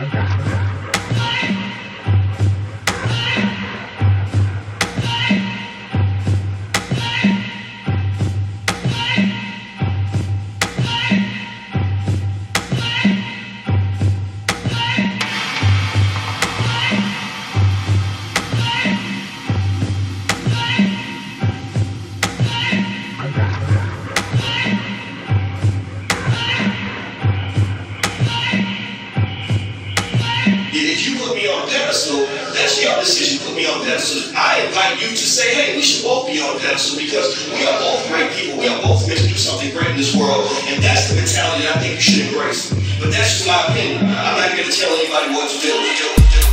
Okay. On. I invite you to say, hey, we should both be on pedestal because we are both great people. We are both meant to do something great in this world, and that's the mentality that I think you should embrace. But that's just my opinion. I'm not going to tell anybody what to do.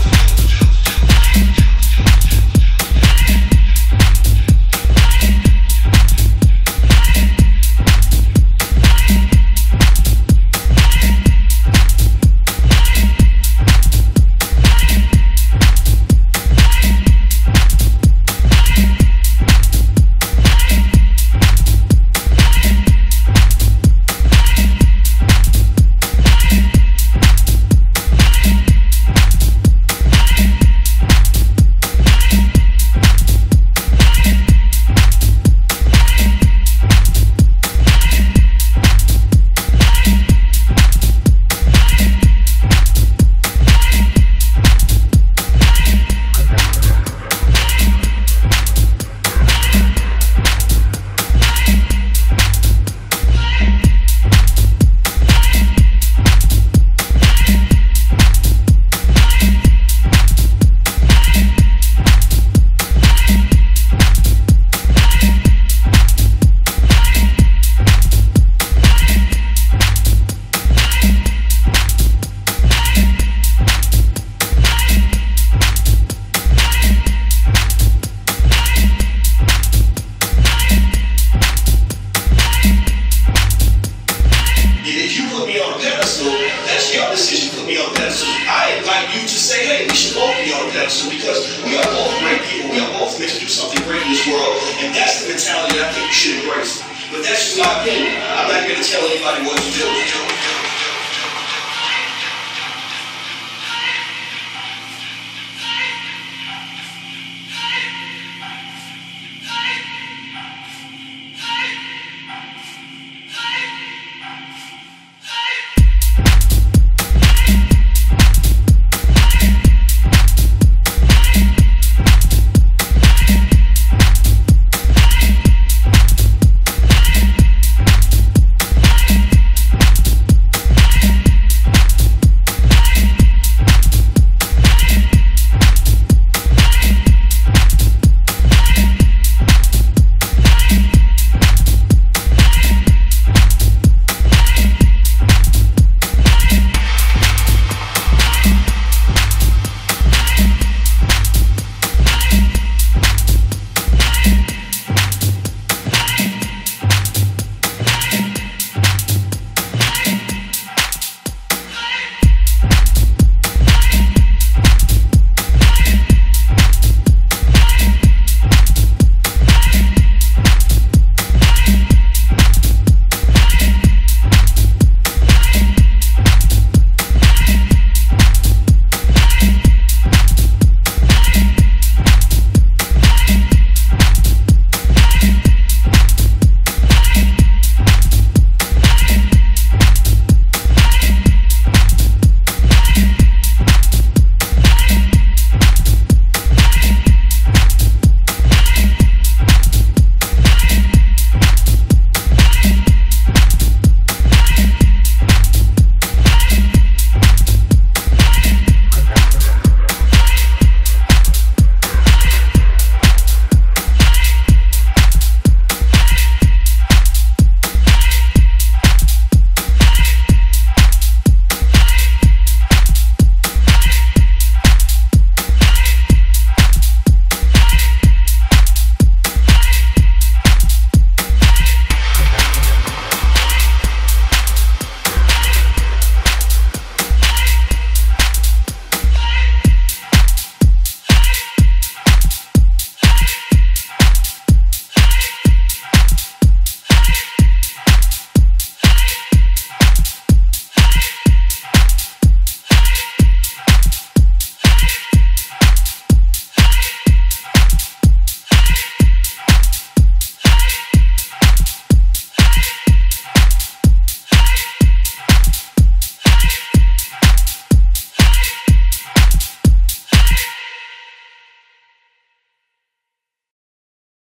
Because we are both great people. We are both meant to do something great in this world, and that's the mentality that I think you should embrace. But that's just my opinion. I'm not going to tell anybody what to do.